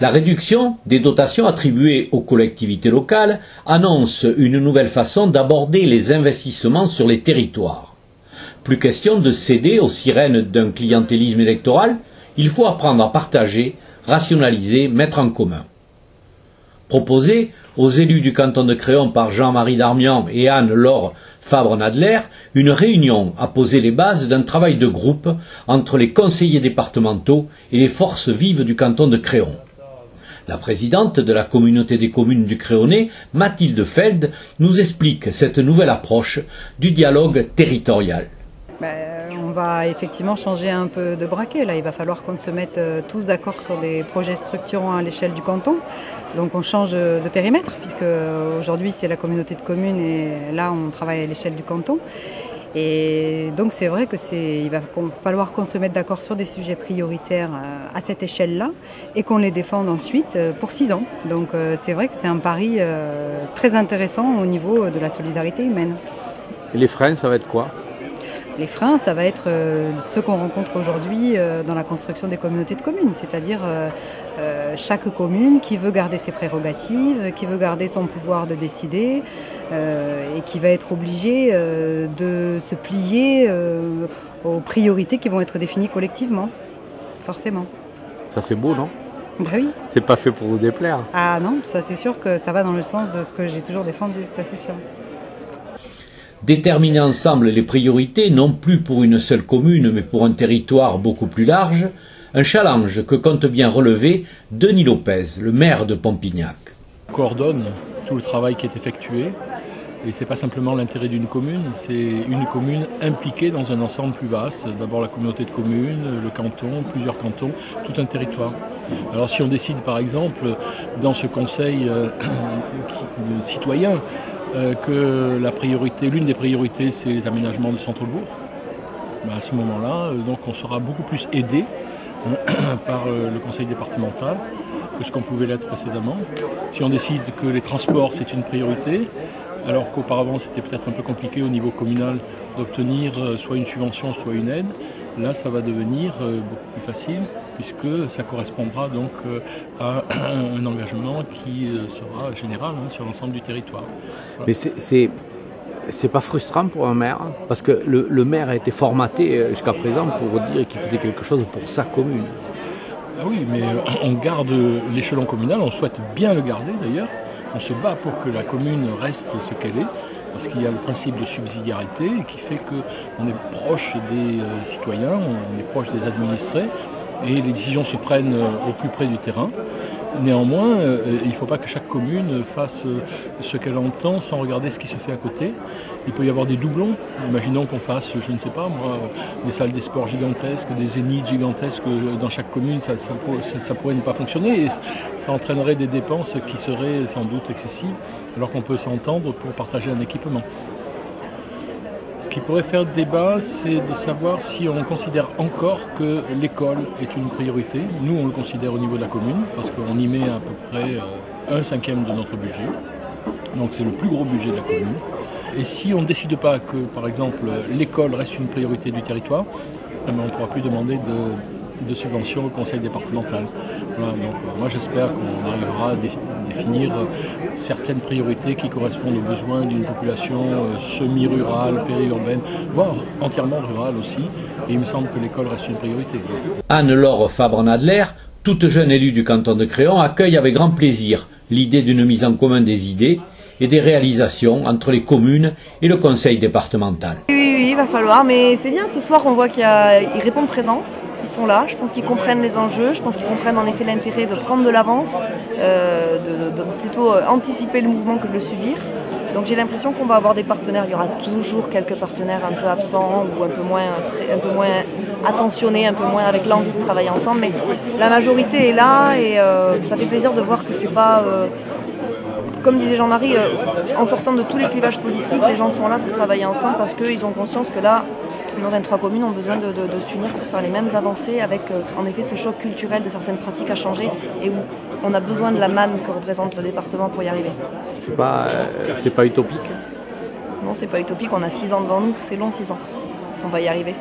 La réduction des dotations attribuées aux collectivités locales annonce une nouvelle façon d'aborder les investissements sur les territoires. Plus question de céder aux sirènes d'un clientélisme électoral, il faut apprendre à partager, rationaliser, mettre en commun. Proposé aux élus du canton de Créon par Jean-Marie Darmian et Anne-Laure Fabre-Nadler, une réunion a posé les bases d'un travail de groupe entre les conseillers départementaux et les forces vives du canton de Créon. La présidente de la communauté des communes du Créonais, Mathilde Feld, nous explique cette nouvelle approche du dialogue territorial. Ben, on va effectivement changer un peu de braquet. Là, il va falloir qu'on se mette euh, tous d'accord sur des projets structurants à l'échelle du canton. Donc on change de périmètre, puisque euh, aujourd'hui c'est la communauté de communes et là on travaille à l'échelle du canton. Et donc c'est vrai que c'est, il va falloir qu'on se mette d'accord sur des sujets prioritaires euh, à cette échelle-là et qu'on les défende ensuite euh, pour six ans. Donc euh, c'est vrai que c'est un pari très intéressant au niveau de la solidarité humaine. Et les freins, ça va être quoi? Les freins, ça va être ce qu'on rencontre aujourd'hui dans la construction des communautés de communes, c'est-à-dire euh, chaque commune qui veut garder ses prérogatives, qui veut garder son pouvoir de décider euh, et qui va être obligée euh, de se plier aux priorités qui vont être définies collectivement, forcément. Ça c'est beau, non? Bah oui. C'est pas fait pour vous déplaire. Ah non, ça c'est sûr que ça va dans le sens de ce que j'ai toujours défendu, ça c'est sûr. Déterminer ensemble les priorités, non plus pour une seule commune, mais pour un territoire beaucoup plus large, un challenge que compte bien relever Denis Lopez, le maire de Pompignac. On coordonne tout le travail qui est effectué. Et ce n'est pas simplement l'intérêt d'une commune, c'est une commune impliquée dans un ensemble plus vaste. D'abord la communauté de communes, le canton, plusieurs cantons, tout un territoire. Alors si on décide par exemple dans ce conseil euh, citoyen que la priorité, l'une des priorités c'est les aménagements de centre-bourg, ben, à ce moment-là, euh, donc on sera beaucoup plus aidé par euh, le conseil départemental que ce qu'on pouvait l'être précédemment. Si on décide que les transports c'est une priorité, alors qu'auparavant c'était peut-être un peu compliqué au niveau communal d'obtenir euh, soit une subvention, soit une aide, là ça va devenir euh, beaucoup plus facile puisque ça correspondra donc à un engagement qui sera général hein, sur l'ensemble du territoire. Mais c'est c'est pas frustrant pour un maire parce que le, maire a été formaté euh, jusqu'à présent pour dire qu'il faisait quelque chose pour sa commune. Ah oui, mais euh, on garde l'échelon communal, on souhaite bien le garder d'ailleurs. On se bat pour que la commune reste ce qu'elle est, parce qu'il y a le principe de subsidiarité qui fait qu'on est proche des euh, citoyens, on est proche des administrés, et les décisions se prennent au plus près du terrain. Néanmoins, euh, il ne faut pas que chaque commune fasse euh, ce qu'elle entend sans regarder ce qui se fait à côté. Il peut y avoir des doublons. Imaginons qu'on fasse, je ne sais pas moi, des salles des sports gigantesques, des zéniths gigantesques dans chaque commune. Ça, ça, pourrait ne pas fonctionner et ça entraînerait des dépenses qui seraient sans doute excessives, alors qu'on peut s'entendre pour partager un équipement. Qui pourrait faire débat, c'est de savoir si on considère encore que l'école est une priorité. Nous, on le considère au niveau de la commune, parce qu'on y met à peu près euh, un cinquième de notre budget. Donc c'est le plus gros budget de la commune. Et si on ne décide pas que, par exemple, l'école reste une priorité du territoire, eh ben, on ne pourra plus demander de de subventions au conseil départemental. donc, euh, moi j'espère qu'on arrivera à définir euh, certaines priorités qui correspondent aux besoins d'une population euh, semi-rurale, périurbaine, voire entièrement rurale aussi. Et il me semble que l'école reste une priorité. Anne-Laure Fabre-Nadler, toute jeune élue du canton de Créon, accueille avec grand plaisir l'idée d'une mise en commun des idées et des réalisations entre les communes et le conseil départemental. Oui, oui, il va falloir, mais c'est bien, ce soir on voit qu'ils répondent présent ils sont là, je pense qu'ils comprennent les enjeux, je pense qu'ils comprennent en effet l'intérêt de prendre de l'avance, euh, de, plutôt euh, anticiper le mouvement que de le subir. Donc j'ai l'impression qu'on va avoir des partenaires, il y aura toujours quelques partenaires un peu absents ou un peu moins, un attentionnés, un peu moins avec l'envie de travailler ensemble, mais la majorité est là et euh, ça fait plaisir de voir que c'est pas comme disait Jean-Marie, en sortant de tous les clivages politiques, les gens sont là pour travailler ensemble parce qu'ils ont conscience que là, nos 23 communes ont besoin de, s'unir pour faire les mêmes avancées avec euh, en effet ce choc culturel de certaines pratiques à changer et où on a besoin de la manne que représente le département pour y arriver. C'est pas, euh, pas utopique? Non, c'est pas utopique, on a 6 ans devant nous, c'est long 6 ans. On va y arriver.